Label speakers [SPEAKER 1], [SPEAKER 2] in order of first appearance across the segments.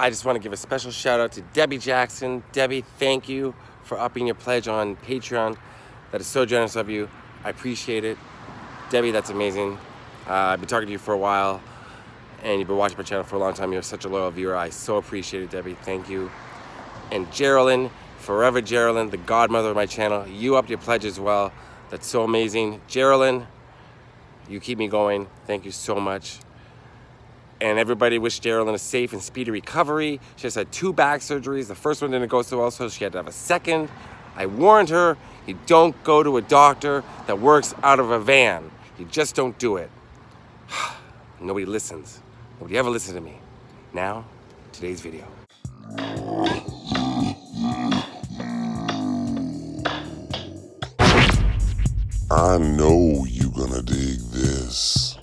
[SPEAKER 1] I just want to give a special shout out to Debbie Jackson. Debbie, thank you for upping your pledge on Patreon. That is so generous of you. I appreciate it. Debbie, that's amazing. Uh, I've been talking to you for a while and you've been watching my channel for a long time. You're such a loyal viewer. I so appreciate it, Debbie. Thank you. And Geraldine, forever Geraldine, the godmother of my channel. You upped your pledge as well. That's so amazing. Geraldine, you keep me going. Thank you so much. And everybody wish Geraldine a safe and speedy recovery. She has had two back surgeries. The first one didn't go so well, so she had to have a second. I warned her, you don't go to a doctor that works out of a van. You just don't do it. Nobody listens. Nobody ever listens to me. Now, today's video.
[SPEAKER 2] I know you're gonna dig this.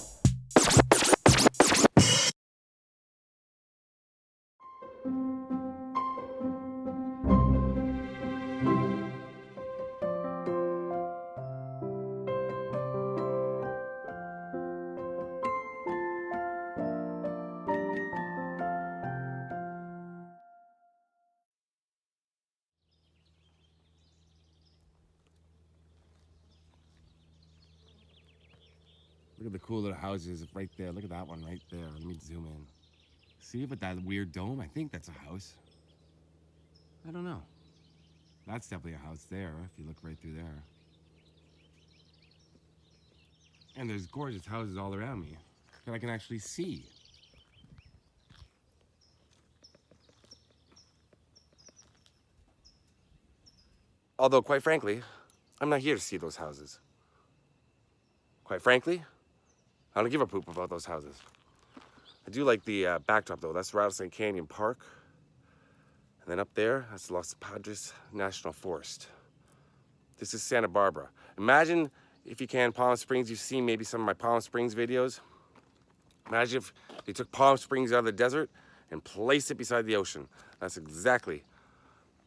[SPEAKER 1] Look at the cool little houses right there. Look at that one right there. Let me zoom in. See, but that weird dome, I think that's a house. I don't know. That's definitely a house there, if you look right through there. And there's gorgeous houses all around me that I can actually see. Although, quite frankly, I'm not here to see those houses. Quite frankly, I don't give a poop about those houses. I do like the uh, backdrop though. That's Rattlesnake Canyon Park. And then up there, that's Los Padres National Forest. This is Santa Barbara. Imagine, if you can, Palm Springs. You've seen maybe some of my Palm Springs videos. Imagine if they took Palm Springs out of the desert and placed it beside the ocean. That's exactly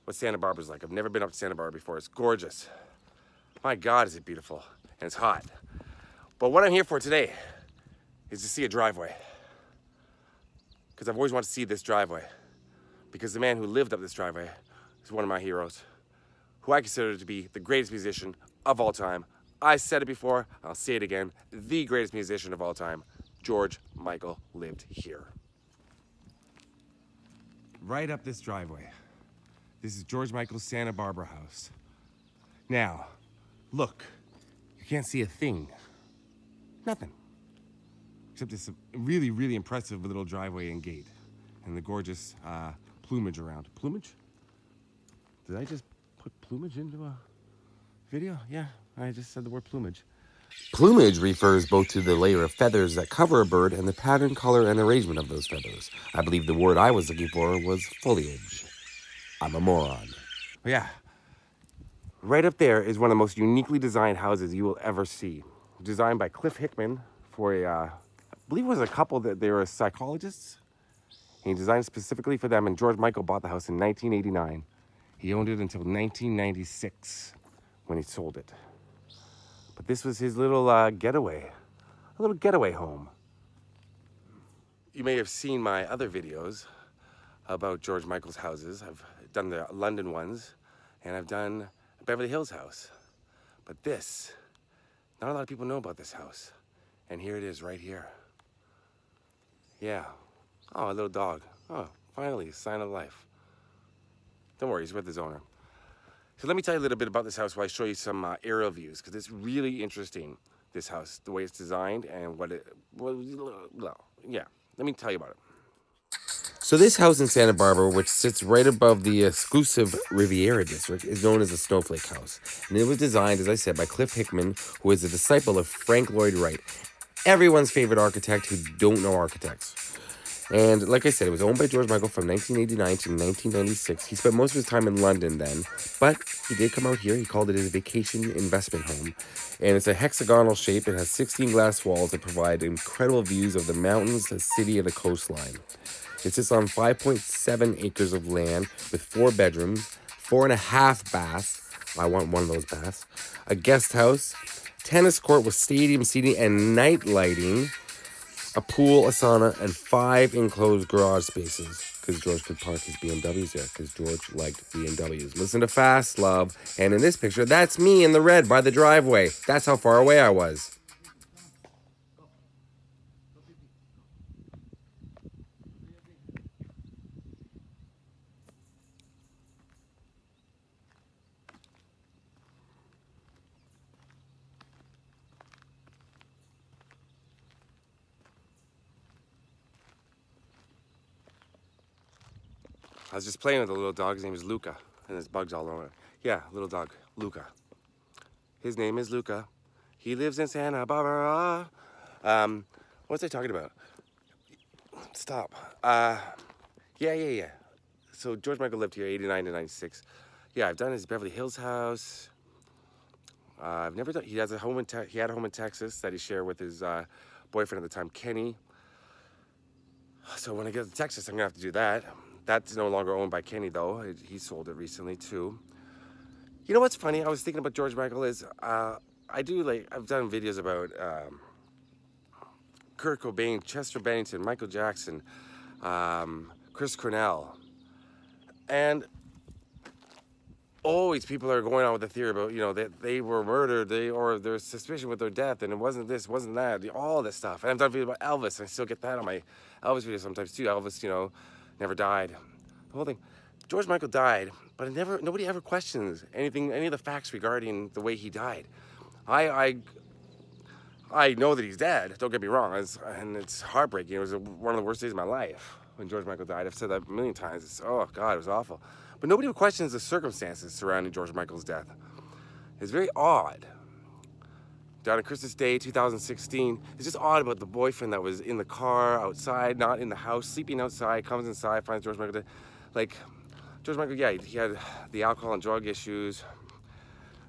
[SPEAKER 1] what Santa Barbara's like. I've never been up to Santa Barbara before. It's gorgeous. My God, is it beautiful. And it's hot. But what I'm here for today is to see a driveway. Because I've always wanted to see this driveway. Because the man who lived up this driveway is one of my heroes, who I consider to be the greatest musician of all time. I said it before, I'll say it again, the greatest musician of all time, George Michael lived here. Right up this driveway. This is George Michael's Santa Barbara house. Now, look, you can't see a thing. Nothing. Except this really, really impressive little driveway and gate. And the gorgeous uh, plumage around. Plumage? Did I just put plumage into a video? Yeah, I just said the word plumage. Plumage refers both to the layer of feathers that cover a bird and the pattern, color, and arrangement of those feathers. I believe the word I was looking for was foliage. I'm a moron. Yeah, right up there is one of the most uniquely designed houses you will ever see designed by Cliff Hickman for a, uh, believe it was a couple that they were psychologists. He designed specifically for them, and George Michael bought the house in 1989. He owned it until 1996 when he sold it. But this was his little uh, getaway, a little getaway home. You may have seen my other videos about George Michael's houses. I've done the London ones, and I've done Beverly Hills house. But this, not a lot of people know about this house. And here it is right here. Yeah. Oh, a little dog. Oh, finally, sign of life. Don't worry, he's with his owner. So let me tell you a little bit about this house while I show you some uh, aerial views, because it's really interesting, this house, the way it's designed and what it, well, yeah, let me tell you about it. So this house in Santa Barbara, which sits right above the exclusive Riviera District, is known as the Snowflake House. And it was designed, as I said, by Cliff Hickman, who is a disciple of Frank Lloyd Wright, everyone's favorite architect who don't know architects. And like I said, it was owned by George Michael from 1989 to 1996. He spent most of his time in London then, but he did come out here. He called it his vacation investment home. And it's a hexagonal shape. It has 16 glass walls that provide incredible views of the mountains, the city, and the coastline. It sits on 5.7 acres of land with four bedrooms, four and a half baths. I want one of those baths. A guest house, tennis court with stadium seating and night lighting, a pool, a sauna, and five enclosed garage spaces. because George could park his BMWs there because George liked BMWs. Listen to Fast Love. And in this picture, that's me in the red by the driveway. That's how far away I was. I was just playing with a little dog. His name is Luca, and there's bugs all over. Yeah, little dog, Luca. His name is Luca. He lives in Santa Barbara. Um, what was I talking about? Stop. Uh, yeah, yeah, yeah. So George Michael lived here, 89 to 96. Yeah, I've done his Beverly Hills house. Uh, I've never done. He has a home in te- he had a home in Texas that he shared with his uh, boyfriend at the time, Kenny. So when I get to Texas, I'm gonna have to do that. That's no longer owned by Kenny though. He sold it recently too. You know what's funny? I was thinking about George Michael is uh, I do like I've done videos about um, Kurt Cobain, Chester Bennington, Michael Jackson, um, Chris Cornell, and always people are going on with the theory about you know that they, were murdered, they or there's suspicion with their death, and it wasn't this, wasn't that, all this stuff. And I've done videos about Elvis. and I still get that on my Elvis videos sometimes too. Elvis, you know never died. The whole thing. George Michael died, but never nobody ever questions anything, any of the facts regarding the way he died. I, I, I know that he's dead. Don't get me wrong, it's, and it's heartbreaking. It was one of the worst days of my life when George Michael died. I've said that a million times. It's, oh God, it was awful. But nobody questions the circumstances surrounding George Michael's death. It's very odd down on Christmas Day 2016. It's just odd about the boyfriend that was in the car outside, not in the house, sleeping outside, comes inside, finds George Michael. Like, George Michael, yeah, he had the alcohol and drug issues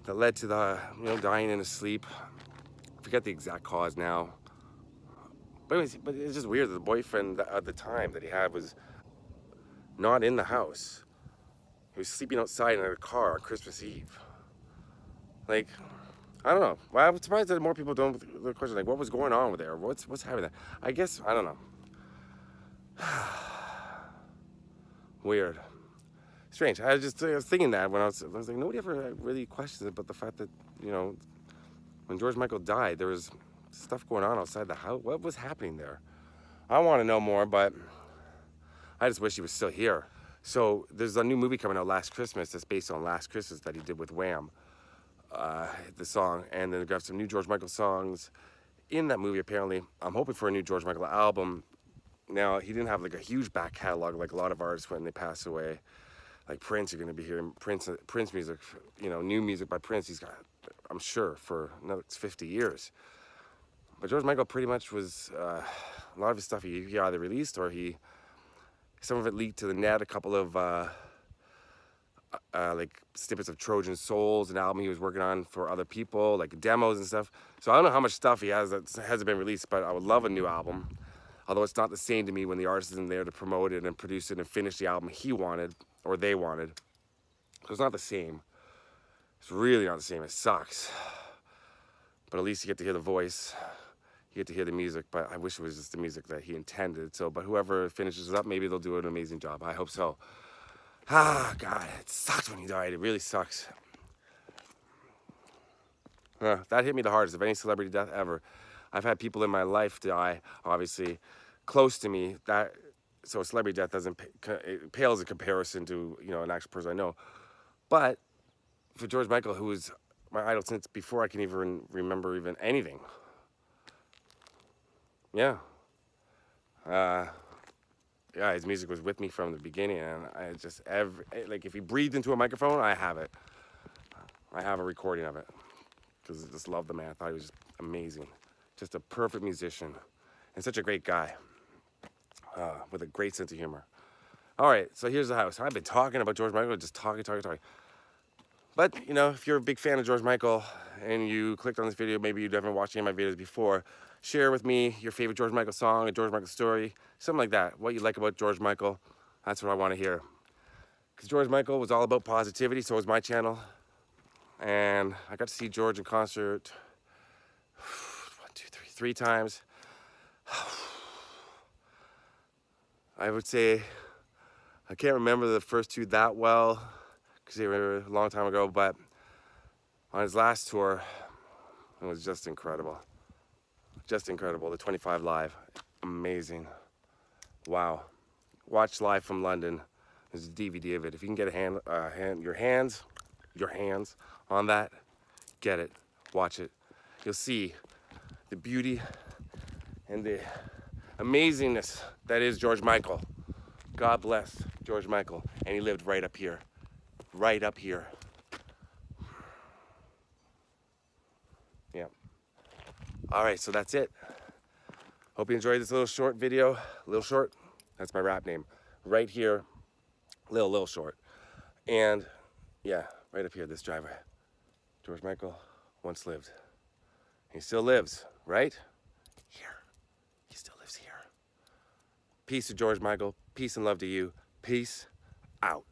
[SPEAKER 1] that led to the, you know, dying in his sleep. I forget the exact cause now. But anyways, but it's just weird that the boyfriend at the time that he had was not in the house. He was sleeping outside in a car on Christmas Eve. Like, I don't know. Well, I'm surprised that more people don't. The question like, what was going on with there? What's what's happening there? I guess I don't know. Weird, strange. I was just I was thinking that when I was I was like, nobody ever really questions about the fact that you know, when George Michael died, there was stuff going on outside the house. What was happening there? I want to know more, but I just wish he was still here. So there's a new movie coming out last Christmas that's based on Last Christmas that he did with Wham uh, the song, and then they got some new George Michael songs in that movie. Apparently, I'm hoping for a new George Michael album. Now he didn't have like a huge back catalog like a lot of artists when they pass away. Like Prince, you're to be hearing Prince Prince music, you know, new music by Prince. He's got, I'm sure, for another 50 years. But George Michael pretty much was uh, a lot of his stuff he, he either released or he some of it leaked to the net. A couple of uh, uh, like snippets of Trojan Souls, an album he was working on for other people, like demos and stuff. So I don't know how much stuff he has that hasn't been released, but I would love a new album. Although it's not the same to me when the artist isn't there to promote it and produce it and finish the album he wanted or they wanted. So it's not the same. It's really not the same. It sucks. But at least you get to hear the voice. You get to hear the music, but I wish it was just the music that he intended. So, but whoever finishes it up, maybe they'll do an amazing job. I hope so. Ah, God, it sucks when he died. It really sucks. Uh, that hit me the hardest of any celebrity death ever. I've had people in my life die, obviously, close to me. That so a celebrity death doesn't it pales in comparison to you know an actual person I know. But for George Michael, who was my idol since before I can even remember even anything. Yeah. Uh, yeah, his music was with me from the beginning, and I just every like if he breathed into a microphone, I have it. I have a recording of it because I just love the man. I thought he was just amazing, just a perfect musician, and such a great guy uh, with a great sense of humor. All right, so here's the house. I've been talking about George Michael, just talking, talking, talking. But you know, if you're a big fan of George Michael and you clicked on this video, maybe you haven't watched any of my videos before share with me your favorite George Michael song, a George Michael story, something like that. What you like about George Michael. That's what I want to hear. Because George Michael was all about positivity, so was my channel. And I got to see George in concert one, two, three, three times. I would say I can't remember the first two that well because they were a long time ago, but on his last tour, it was just incredible. Just incredible. The 25 Live, amazing. Wow. Watch live from London. There's a DVD of it. If you can get a hand, uh, hand, your hands, your hands on that, get it, watch it. You'll see the beauty and the amazingness that is George Michael. God bless George Michael. And he lived right up here, right up here. Yeah. All right, so that's it. Hope you enjoyed this little short video. Little short, that's my rap name. Right here, little, little short. And yeah, right up here, this driver. George Michael once lived. He still lives, right? Here. He still lives here. Peace to George Michael. Peace and love to you. Peace out.